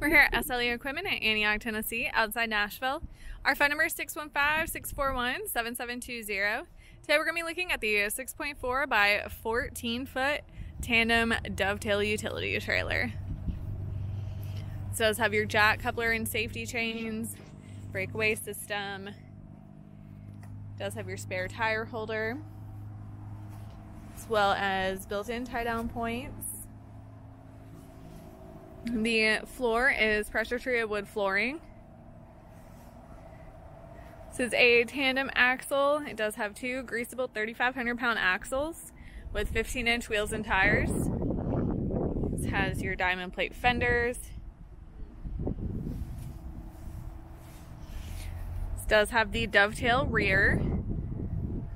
We're here at SLE Equipment at Antioch, Tennessee, outside Nashville. Our phone number is 615-641-7720. Today we're going to be looking at the 6.4 by 14 foot tandem dovetail utility trailer. So does have your jack coupler and safety chains, breakaway system, does have your spare tire holder, as well as built-in tie-down points. The floor is pressure treated wood flooring. This is a tandem axle. It does have two greasable 3,500 pound axles with 15 inch wheels and tires. This has your diamond plate fenders. This does have the dovetail rear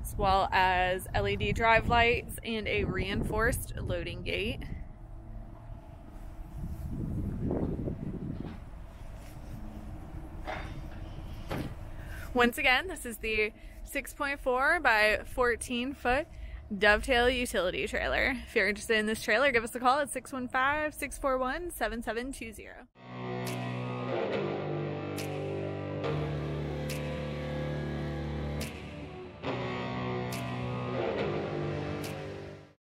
as well as LED drive lights and a reinforced loading gate. Once again, this is the 6.4 by 14 foot dovetail utility trailer. If you're interested in this trailer, give us a call at 615-641-7720.